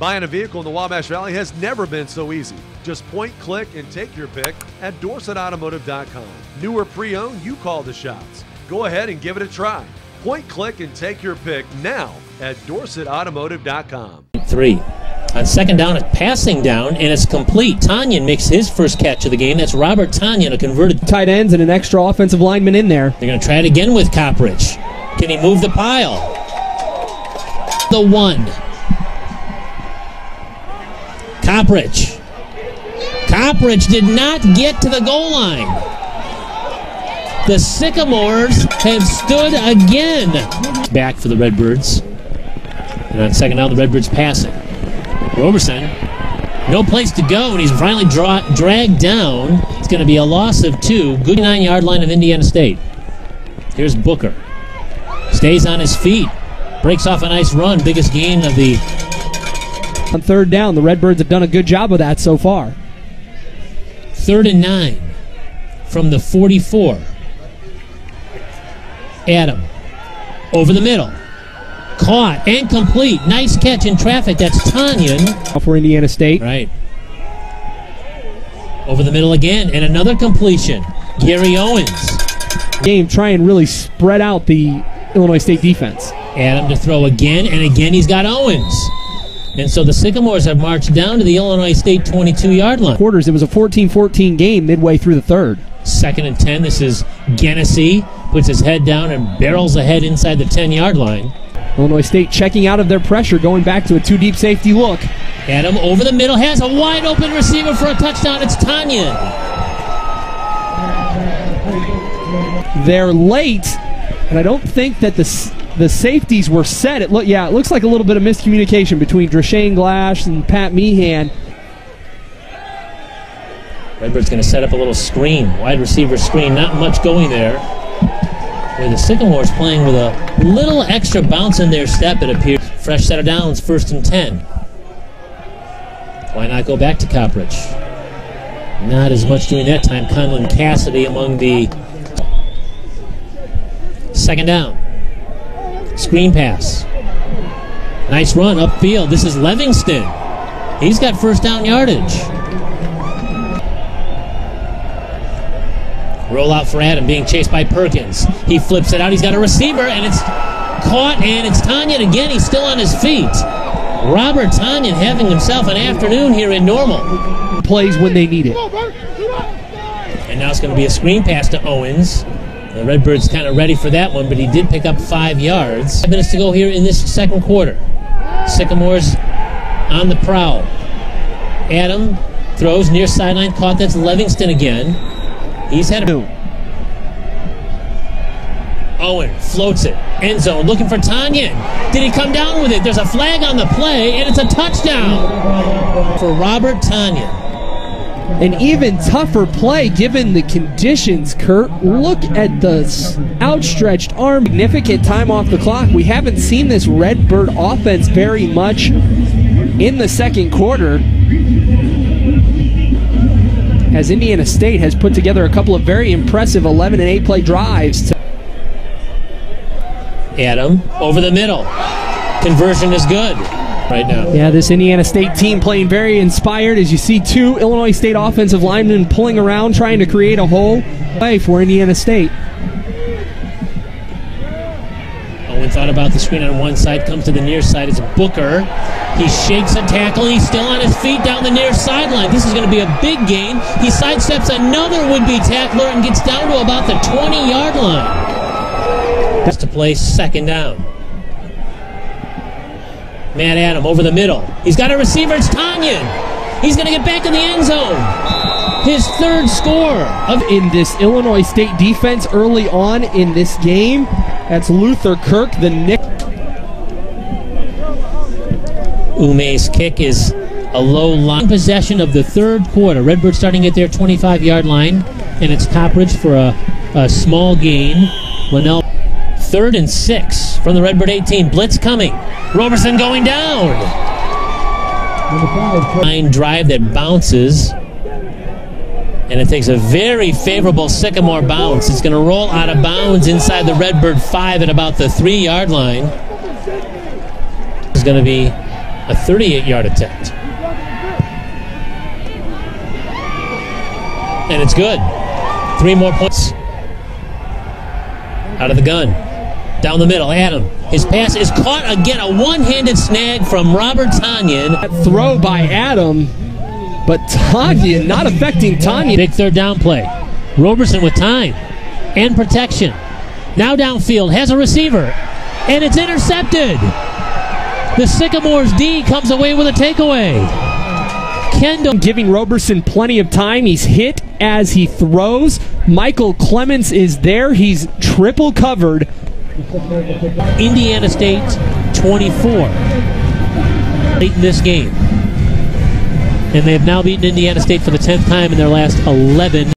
Buying a vehicle in the Wabash Valley has never been so easy. Just point, click, and take your pick at DorsettAutomotive.com. New or pre owned, you call the shots. Go ahead and give it a try. Point, click, and take your pick now at DorsettAutomotive.com. Three. On second down, it's passing down, and it's complete. Tonyan makes his first catch of the game. That's Robert Tonyan, a converted Tight ends and an extra offensive lineman in there. They're going to try it again with Coppridge. Can he move the pile? The one. Coppridge. Coppridge did not get to the goal line. The Sycamores have stood again. Back for the Redbirds. And on second down, the Redbirds passing. Roberson, no place to go, and he's finally dra- dragged down. It's going to be a loss of two. Good nine yard line of Indiana State. Here's Booker. Stays on his feet. Breaks off a nice run. Biggest gain of the. On third down, the Redbirds have done a good job of that so far. Third and nine from the 44. Adam. Over the middle. Caught and complete. Nice catch in traffic. That's Tonyan. For Indiana State. Right. Over the middle again. And another completion. Gary Owens. Game try and really spread out the Illinois State defense. Adam to throw again, and again he's got Owens. And so the Sycamores have marched down to the Illinois State 22 yard line. Quarters, it was a 14 14 game midway through the third. Second and 10. This is Genesee. Puts his head down and barrels ahead inside the 10 yard line. Illinois State checking out of their pressure, going back to a two deep safety look. Adam over the middle has a wide open receiver for a touchdown. It's Tonyan. They're late, and I don't think that the the safeties were set. It look yeah, it looks like a little bit of miscommunication between Drashane Glass and Pat Meehan. Redbird's going to set up a little screen, wide receiver screen. Not much going there. Where the Sycamores playing with a little extra bounce in their step, it appears. Fresh set of downs, first and 10. Why not go back to Coppridge? Not as much doing that time. Conlon Cassidy among the second down. Screen pass. Nice run upfield. This is Livingston. He's got first down yardage. Roll out for Adam, being chased by Perkins. He flips it out. He's got a receiver, and it's caught, and it's Tonyan again. He's still on his feet. Robert Tonyan having himself an afternoon here in Normal. Plays when they need it. And now it's going to be a screen pass to Owens. The Redbirds kind of ready for that one, but he did pick up five yards. Five minutes to go here in this second quarter. Sycamores on the prowl. Adam throws near sideline, caught. That's Livingston again. He's had a. Owen floats it. End zone looking for Tonyan. Did he come down with it? There's a flag on the play, and it's a touchdown for Robert Tonyan. An even tougher play given the conditions, Kurt. Look at the outstretched arm. Significant time off the clock. We haven't seen this Redbird offense very much in the second quarter. As Indiana State has put together a couple of very impressive 11 and 8 play drives. Adam over the middle. Conversion is good right now. yeah, this Indiana State team playing very inspired as you see two Illinois State offensive linemen pulling around trying to create a hole play for Indiana State. Owen thought about the screen on one side, comes to the near side. It's Booker. He shakes a tackle. He's still on his feet down the near sideline. This is going to be a big gain. He sidesteps another would-be tackler and gets down to about the 20-yard line. That's to play second down. Matt Adam over the middle. He's got a receiver. It's Tonyan. He's going to get back in the end zone. His third score of in this Illinois State defense early on in this game. That's Luther Kirk, the Nick. Ume's kick is a low line possession of the third quarter. Redbird starting at their 25 yard line, and it's Coppridge for a, a small gain. Linnell, third and six from the Redbird 18. Blitz coming. Roberson going down. Line drive that bounces. And it takes a very favorable Sycamore bounce. It's going to roll out of bounds inside the Redbird 5 at about the three yard line. It's going to be A 38 yard attempt. And it's good. Three more points. Out of the gun. Down the middle, Adam. His pass is caught again. A one handed snag from Robert Tonyan. That throw by Adam, but Tonyan not affecting Tonyan. Big third down play. Roberson with time and protection. Now downfield, has a receiver, and it's intercepted. The Sycamores D comes away with a takeaway. Kendall giving Roberson plenty of time. He's hit as he throws. Michael Clements is there. He's triple covered. Indiana State 24 late in this game. And they have now beaten Indiana State for the 10th time in their last 11